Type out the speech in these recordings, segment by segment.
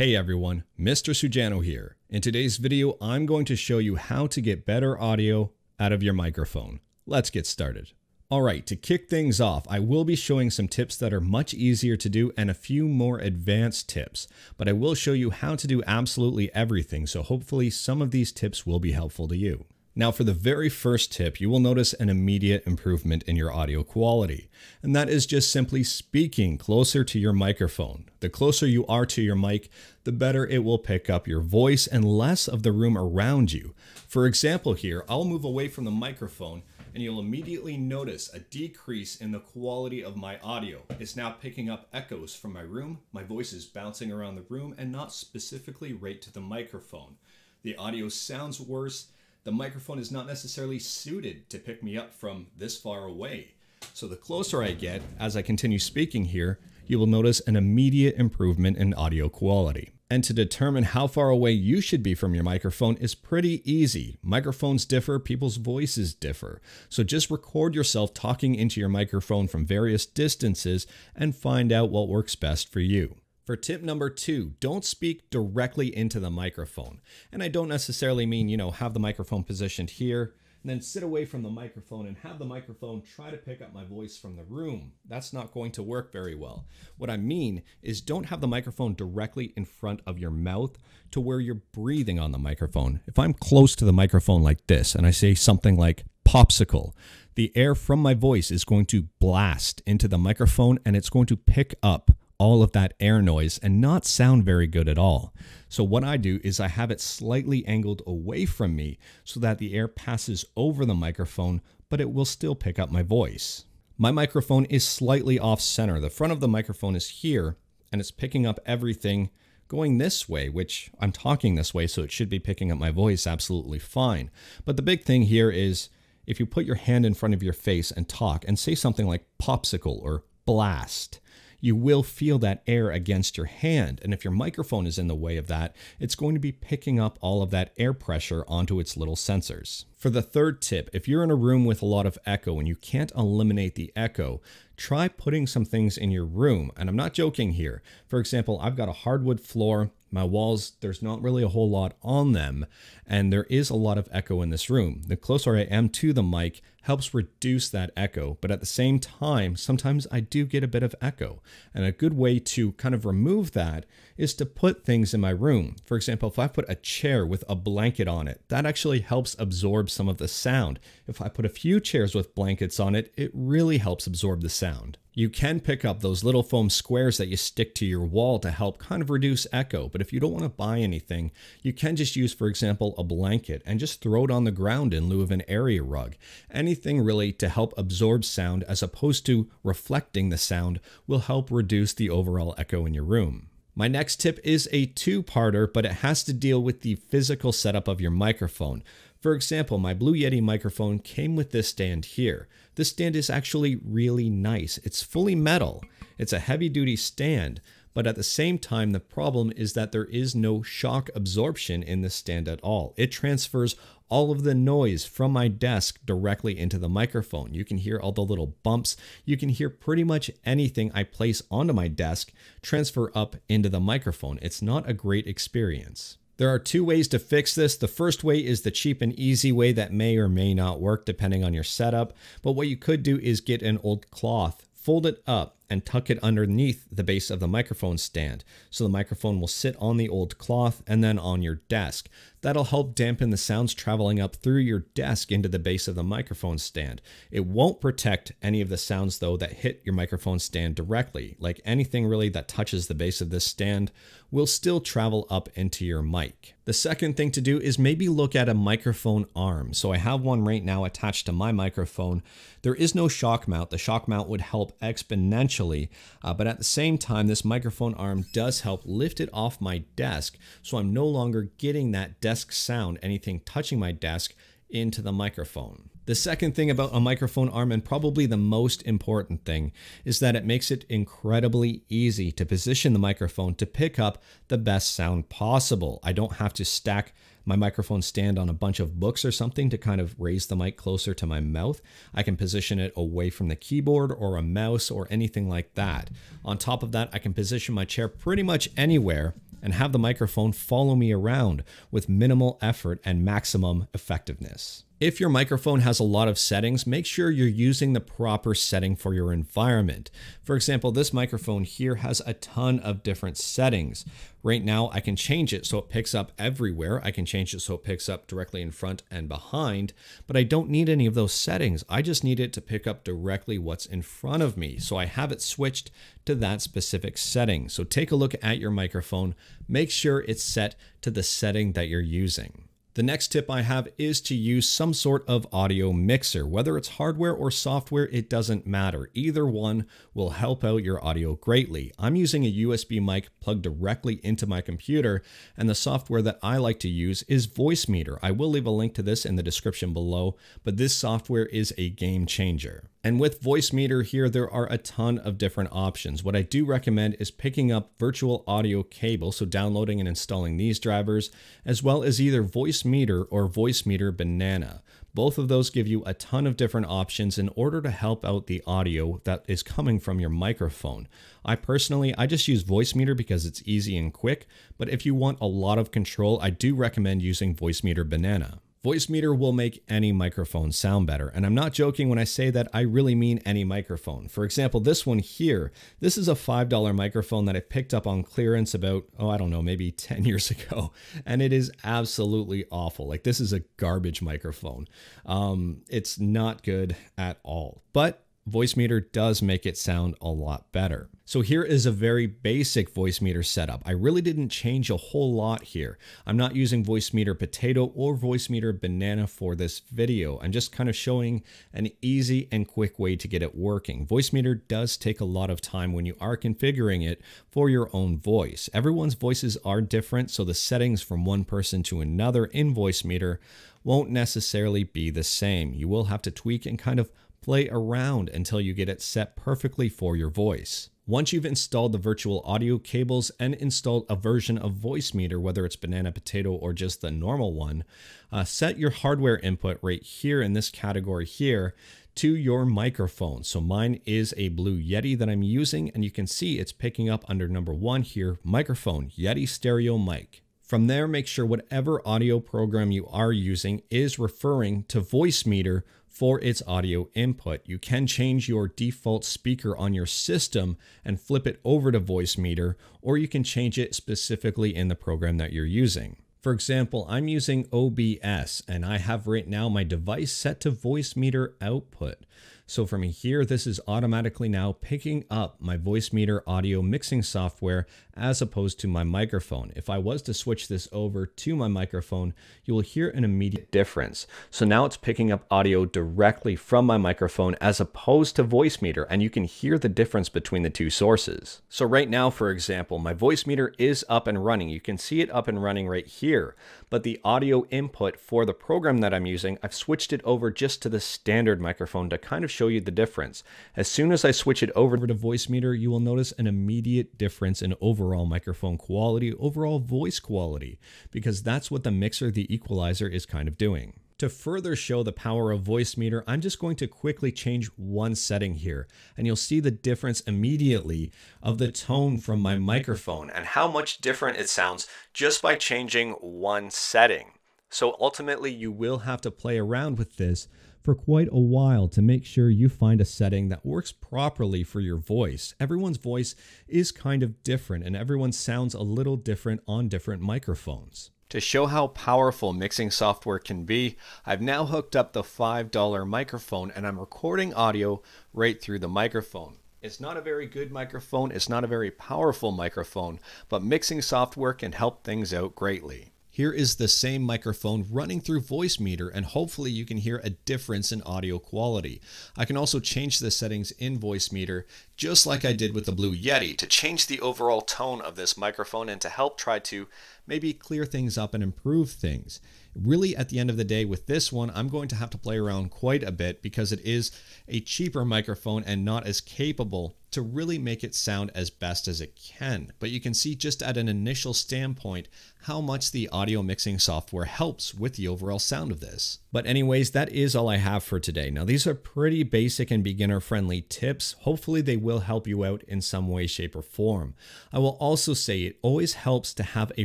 Hey everyone, Mr. Sujano here. In today's video, I'm going to show you how to get better audio out of your microphone. Let's get started. Alright, to kick things off, I will be showing some tips that are much easier to do and a few more advanced tips, but I will show you how to do absolutely everything, so hopefully some of these tips will be helpful to you. Now for the very first tip, you will notice an immediate improvement in your audio quality, and that is just simply speaking closer to your microphone. The closer you are to your mic, the better it will pick up your voice and less of the room around you. For example here, I'll move away from the microphone and you'll immediately notice a decrease in the quality of my audio. It's now picking up echoes from my room, my voice is bouncing around the room and not specifically right to the microphone. The audio sounds worse the microphone is not necessarily suited to pick me up from this far away. So the closer I get, as I continue speaking here, you will notice an immediate improvement in audio quality. And to determine how far away you should be from your microphone is pretty easy. Microphones differ, people's voices differ. So just record yourself talking into your microphone from various distances and find out what works best for you. For tip number two, don't speak directly into the microphone. And I don't necessarily mean, you know, have the microphone positioned here and then sit away from the microphone and have the microphone try to pick up my voice from the room. That's not going to work very well. What I mean is don't have the microphone directly in front of your mouth to where you're breathing on the microphone. If I'm close to the microphone like this and I say something like popsicle, the air from my voice is going to blast into the microphone and it's going to pick up all of that air noise and not sound very good at all. So what I do is I have it slightly angled away from me so that the air passes over the microphone, but it will still pick up my voice. My microphone is slightly off center. The front of the microphone is here and it's picking up everything going this way, which I'm talking this way, so it should be picking up my voice absolutely fine. But the big thing here is if you put your hand in front of your face and talk and say something like popsicle or blast, you will feel that air against your hand. And if your microphone is in the way of that, it's going to be picking up all of that air pressure onto its little sensors. For the third tip, if you're in a room with a lot of echo and you can't eliminate the echo, try putting some things in your room. And I'm not joking here. For example, I've got a hardwood floor. My walls, there's not really a whole lot on them, and there is a lot of echo in this room. The closer I am to the mic helps reduce that echo, but at the same time, sometimes I do get a bit of echo. And a good way to kind of remove that is to put things in my room. For example, if I put a chair with a blanket on it, that actually helps absorb some of the sound. If I put a few chairs with blankets on it, it really helps absorb the sound. You can pick up those little foam squares that you stick to your wall to help kind of reduce echo, but if you don't want to buy anything, you can just use, for example, a blanket and just throw it on the ground in lieu of an area rug. Anything really to help absorb sound as opposed to reflecting the sound will help reduce the overall echo in your room. My next tip is a two-parter, but it has to deal with the physical setup of your microphone. For example, my Blue Yeti microphone came with this stand here. This stand is actually really nice. It's fully metal. It's a heavy duty stand, but at the same time, the problem is that there is no shock absorption in the stand at all. It transfers all of the noise from my desk directly into the microphone. You can hear all the little bumps. You can hear pretty much anything I place onto my desk transfer up into the microphone. It's not a great experience. There are two ways to fix this. The first way is the cheap and easy way that may or may not work depending on your setup. But what you could do is get an old cloth, fold it up, and tuck it underneath the base of the microphone stand. So the microphone will sit on the old cloth and then on your desk. That'll help dampen the sounds traveling up through your desk into the base of the microphone stand. It won't protect any of the sounds though that hit your microphone stand directly. Like anything really that touches the base of this stand will still travel up into your mic. The second thing to do is maybe look at a microphone arm. So I have one right now attached to my microphone. There is no shock mount. The shock mount would help exponentially uh, but at the same time, this microphone arm does help lift it off my desk, so I'm no longer getting that desk sound, anything touching my desk, into the microphone. The second thing about a microphone arm, and probably the most important thing, is that it makes it incredibly easy to position the microphone to pick up the best sound possible. I don't have to stack my microphone stand on a bunch of books or something to kind of raise the mic closer to my mouth. I can position it away from the keyboard or a mouse or anything like that. On top of that, I can position my chair pretty much anywhere and have the microphone follow me around with minimal effort and maximum effectiveness. If your microphone has a lot of settings, make sure you're using the proper setting for your environment. For example, this microphone here has a ton of different settings. Right now, I can change it so it picks up everywhere. I can change it so it picks up directly in front and behind, but I don't need any of those settings. I just need it to pick up directly what's in front of me. So I have it switched to that specific setting. So take a look at your microphone. Make sure it's set to the setting that you're using. The next tip I have is to use some sort of audio mixer. Whether it's hardware or software, it doesn't matter. Either one will help out your audio greatly. I'm using a USB mic plugged directly into my computer, and the software that I like to use is Voicemeeter. I will leave a link to this in the description below, but this software is a game changer. And with Voicemeeter here, there are a ton of different options. What I do recommend is picking up virtual audio cable, so downloading and installing these drivers, as well as either Voicemeeter or Voicemeeter Banana. Both of those give you a ton of different options in order to help out the audio that is coming from your microphone. I personally, I just use Voicemeeter because it's easy and quick, but if you want a lot of control, I do recommend using Voicemeeter Banana. Voicemeeter will make any microphone sound better. And I'm not joking when I say that I really mean any microphone. For example, this one here, this is a $5 microphone that I picked up on clearance about, oh, I don't know, maybe 10 years ago. And it is absolutely awful. Like this is a garbage microphone. Um, it's not good at all. But Voicemeeter does make it sound a lot better. So here is a very basic Voicemeeter setup. I really didn't change a whole lot here. I'm not using Voicemeeter Potato or Voicemeeter Banana for this video. I'm just kind of showing an easy and quick way to get it working. Voicemeeter does take a lot of time when you are configuring it for your own voice. Everyone's voices are different, so the settings from one person to another in Voicemeeter won't necessarily be the same. You will have to tweak and kind of play around until you get it set perfectly for your voice. Once you've installed the virtual audio cables and installed a version of Voicemeeter, whether it's Banana Potato or just the normal one, uh, set your hardware input right here in this category here to your microphone. So mine is a Blue Yeti that I'm using, and you can see it's picking up under number one here, microphone, Yeti stereo mic. From there, make sure whatever audio program you are using is referring to Voicemeeter for its audio input. You can change your default speaker on your system and flip it over to Voicemeeter, or you can change it specifically in the program that you're using. For example, I'm using OBS and I have right now my device set to Voicemeeter output. So from here, this is automatically now picking up my Voicemeeter audio mixing software as opposed to my microphone. If I was to switch this over to my microphone, you will hear an immediate difference. So now it's picking up audio directly from my microphone as opposed to Voicemeeter, and you can hear the difference between the two sources. So right now, for example, my Voicemeeter is up and running. You can see it up and running right here, but the audio input for the program that I'm using, I've switched it over just to the standard microphone to kind of show you the difference. As soon as I switch it over to Voicemeeter, you will notice an immediate difference in overall microphone quality, overall voice quality, because that's what the mixer, the equalizer, is kind of doing. To further show the power of Voicemeeter, I'm just going to quickly change one setting here, and you'll see the difference immediately of the tone from my microphone and how much different it sounds just by changing one setting. So ultimately, you will have to play around with this for quite a while to make sure you find a setting that works properly for your voice. Everyone's voice is kind of different and everyone sounds a little different on different microphones. To show how powerful mixing software can be, I've now hooked up the $5 microphone and I'm recording audio right through the microphone. It's not a very good microphone, it's not a very powerful microphone, but mixing software can help things out greatly. Here is the same microphone running through Voicemeeter and hopefully you can hear a difference in audio quality. I can also change the settings in Voicemeeter just like I did with the Blue Yeti to change the overall tone of this microphone and to help try to maybe clear things up and improve things. Really, at the end of the day, with this one, I'm going to have to play around quite a bit because it is a cheaper microphone and not as capable to really make it sound as best as it can. But you can see just at an initial standpoint how much the audio mixing software helps with the overall sound of this. But anyways, that is all I have for today. Now these are pretty basic and beginner friendly tips. Hopefully they will help you out in some way, shape, or form. I will also say it always helps to have a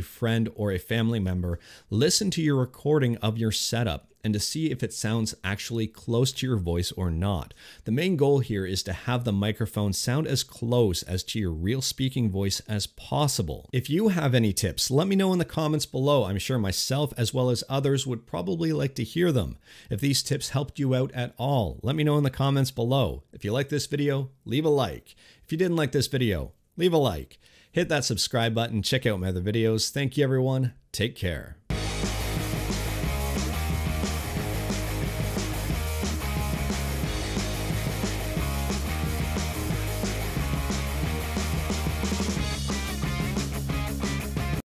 friend or a family member listen to your recording of your setup and to see if it sounds actually close to your voice or not. The main goal here is to have the microphone sound as close as to your real speaking voice as possible. If you have any tips, let me know in the comments below. I'm sure myself as well as others would probably like to hear them. If these tips helped you out at all, let me know in the comments below. If you like this video, leave a like. If you didn't like this video, leave a like. Hit that subscribe button, check out my other videos. Thank you everyone. Take care.